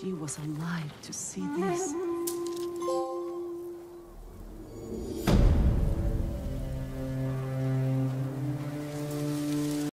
she was alive to see this.